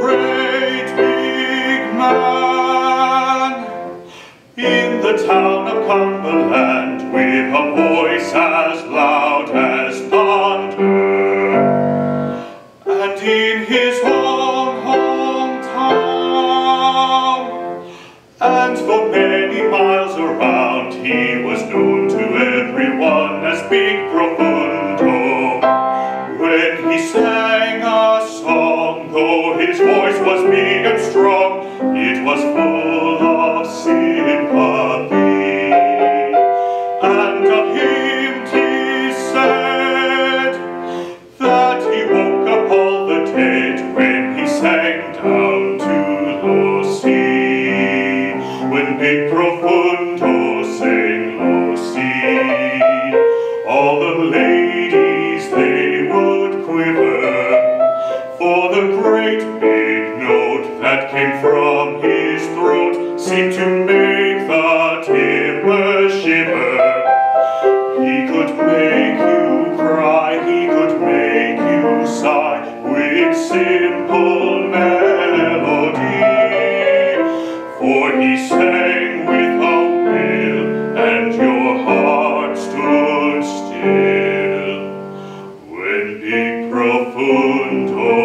great big man in the town of Cumberland with a voice as loud as thunder. And in his own hometown and for many miles around he was known to everyone as Big Brother. His voice was big and strong, it was full of sympathy. And of the great big note that came from his throat seemed to make the timber shiver. He could make you cry, he could make you sigh with simple melody. For he sang with a will and your heart stood still. When big profundo